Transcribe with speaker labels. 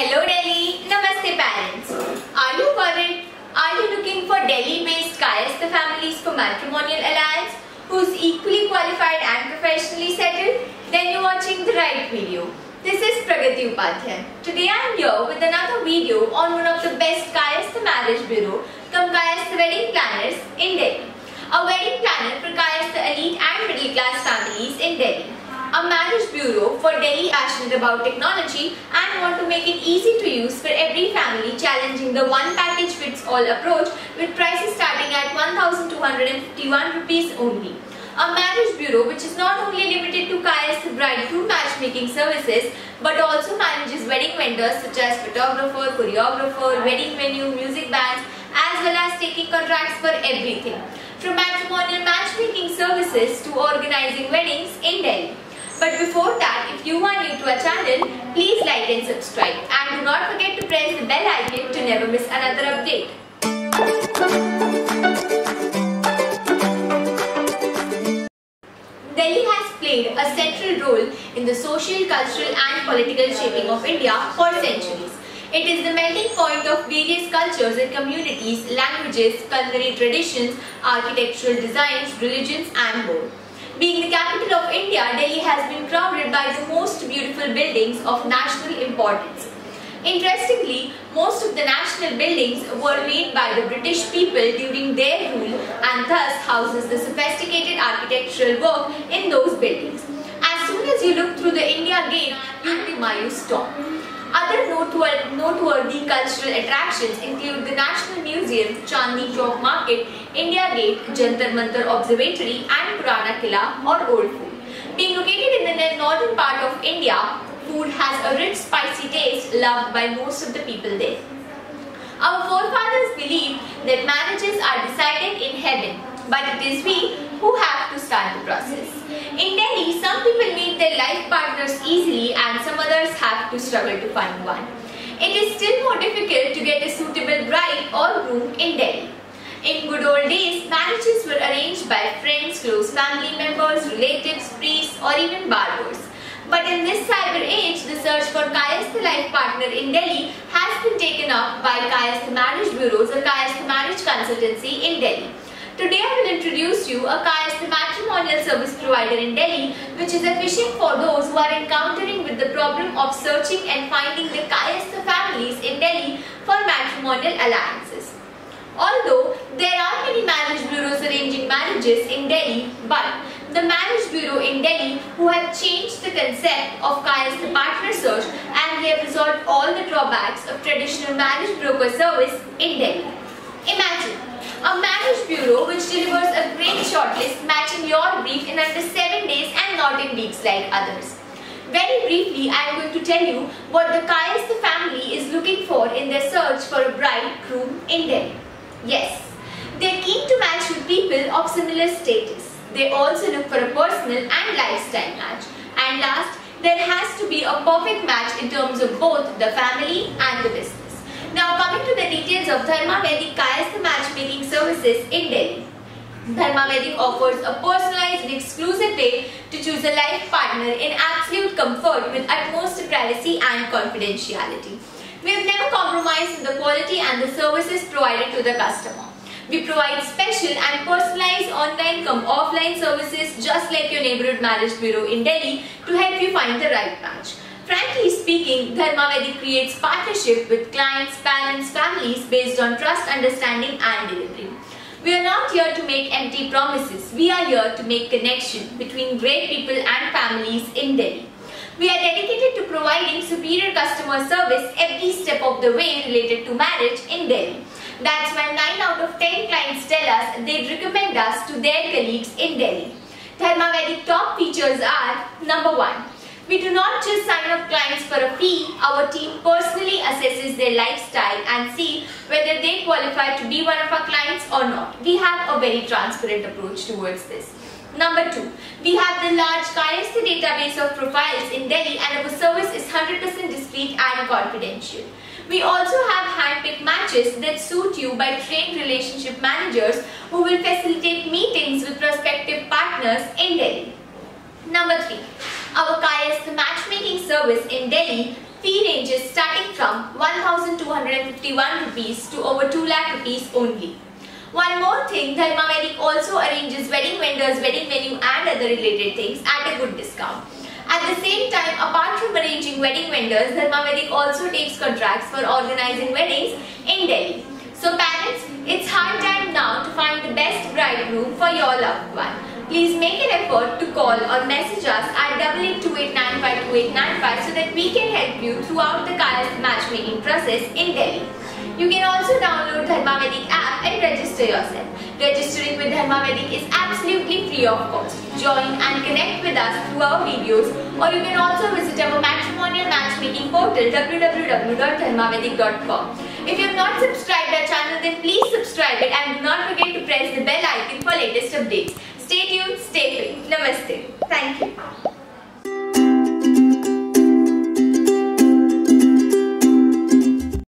Speaker 1: Hello Delhi, Namaste parents. Are you worried? Are you looking for Delhi-based Kayastha families for matrimonial alliance who's equally qualified and professionally settled? Then you're watching the right video. This is Pragati Upadhyay. Today I am here with another video on one of the best Kayastha marriage bureau come Kayastha wedding planners in Delhi. A wedding planner for Kayastha elite and middle class families in Delhi a marriage bureau for Delhi passionate about technology and want to make it easy to use for every family challenging the one package fits all approach with prices starting at 1251 rupees only. A marriage bureau which is not only limited to Kayastha bride to matchmaking services but also manages wedding vendors such as photographer, choreographer, wedding venue, music bands as well as taking contracts for everything from matrimonial matchmaking services to organizing weddings in Delhi. But before that, if you are new to our channel, please like and subscribe. And do not forget to press the bell icon to never miss another update. Delhi has played a central role in the social, cultural and political shaping of India for centuries. It is the melting point of various cultures and communities, languages, culinary traditions, architectural designs, religions and more. Being the capital of India, Delhi has been crowded by the most beautiful buildings of national importance. Interestingly, most of the national buildings were made by the British people during their rule and thus houses the sophisticated architectural work in those buildings. As soon as you look through the India Gate, you'll be Mayus stop. Other noteworthy cultural attractions include the National Museum, Chandni Chowk Market, India Gate, Jantar Mantar Observatory and Purana Killa or Old Fort. Being located in the northern part of India, food has a rich spicy taste loved by most of the people there. Our forefathers believed that marriages are decided in heaven, but it is we who have to start the process. In Delhi, some people meet their life partners easily and some others have to struggle to find one. It is still more difficult to get a suitable bride or groom in Delhi. In good old days, marriages were arranged by friends, close family members, relatives, priests or even barbers. But in this cyber age, the search for Kayastha life partner in Delhi has been taken up by Kayastha Marriage Bureaus or Kayastha Marriage Consultancy in Delhi. Today I will introduce you a Kayastha matrimonial service provider in Delhi which is fishing for those who are encountering with the problem of searching and finding the Kayastha families in Delhi for matrimonial alliances. Although there are many marriage bureaus arranging marriages in Delhi, but the marriage bureau in Delhi who have changed the concept of Kayastha partner search and they have resolved all the drawbacks of traditional marriage broker service in Delhi. Imagine a marriage bureau which delivers a great shortlist matching your brief in under 7 days and not in weeks like others. Very briefly, I am going to tell you what the Kayastha family is looking for in their search for a bride groom in Delhi. Yes, they are keen to match with people of similar status. They also look for a personal and lifestyle match. And last, there has to be a perfect match in terms of both the family and the business. Now coming to the of Dharma Vaidic Kayastha matchmaking services in Delhi. Dharma Vaidic offers a personalized and exclusive way to choose a life partner in absolute comfort with utmost privacy and confidentiality. We have never compromised in the quality and the services provided to the customer. We provide special and personalized online come offline services just like your neighborhood marriage bureau in Delhi to help you find the right match. Frankly speaking, Dharma Vaidic creates partnership with clients, parents, families based on trust, understanding and delivery. We are not here to make empty promises. We are here to make connection between great people and families in Delhi. We are dedicated to providing superior customer service every step of the way related to marriage in Delhi. That's why 9 out of 10 clients tell us they'd recommend us to their colleagues in Delhi. Dharma Vaidic top features are Number 1. We do not just sign up clients for a fee, our team personally assesses their lifestyle and see whether they qualify to be one of our clients or not. We have a very transparent approach towards this. Number 2. We have the large Kayastha database of profiles in Delhi and our service is 100% discreet and confidential. We also have hand-picked matches that suit you by trained relationship managers who will facilitate meetings with prospective partners in Delhi. Number 3. Our Kayastha matchmaking service in Delhi Fee ranges starting from 1251 rupees to over 2 lakh rupees only. One more thing, Dharma Vaidic also arranges wedding vendors, wedding menu and other related things at a good discount. At the same time, apart from arranging wedding vendors, Dharma Vaidic also takes contracts for organizing weddings in Delhi. So parents, it's hard time now to find the best bridegroom for your loved one. Please make an effort to call or message us at 8828952895 so that we can help you throughout the matchmaking process in Delhi. You can also download Dharma Vaidic app and register yourself. Registering with Dharma Vaidic is absolutely free of cost. Join and connect with us through our videos or you can also visit our matrimonial matchmaking portal www.dharmavaidic.com. If you have not subscribed our channel then please subscribe it and do not forget to press the bell icon for latest updates. Stay tuned, stay fit. Namaste. Thank you.